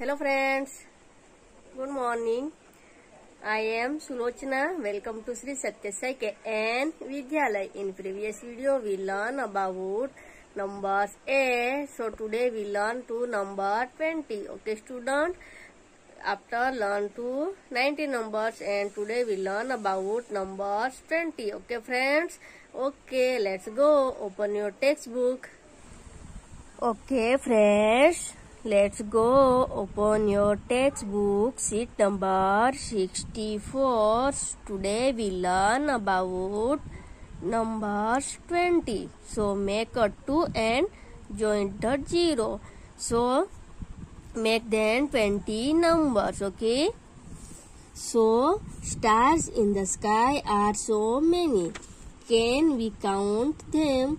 Hello friends, good morning. I am Sulochana. Welcome to Sri Satya Sai KN Vidyalaya. In previous video we learn about numbers A, so today we learn to number 20. Okay student, after learn to 90 numbers and today we learn about numbers 20. Okay friends, okay let's go. Open your textbook. Okay friends, Let's go open your textbook sheet number 64. Today we learn about numbers 20. So make a 2 and join the 0. So make then 20 numbers okay. So stars in the sky are so many. Can we count them?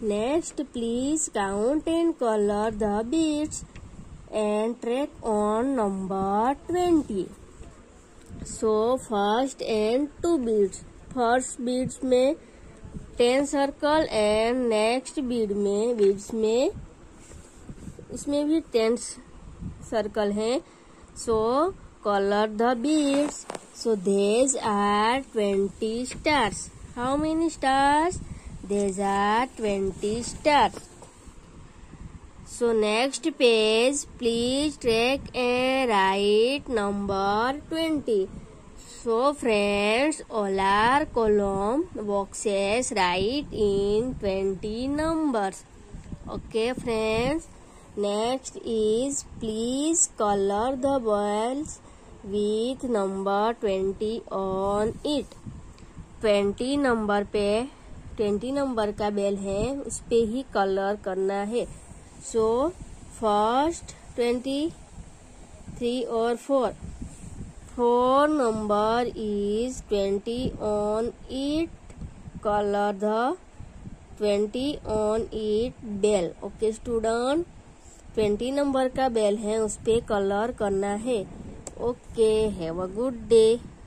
Next, please count and color the beads and track on number 20. So, first and two beads. First beads में 10 circle and next bead में beads में इसमें भी 10 circle हैं. So, color the beads. So, these are 20 stars. How many stars? these are 20 stars so next page please take a right number 20 so friends all our column boxes write in 20 numbers okay friends next is please color the balls with number 20 on it 20 number pe twenty number का bell है उस पर ही colour करना है so first twenty three और four four number is twenty on it colour the twenty on it bell okay student twenty number का bell है उस पर कलर करना है okay have a good day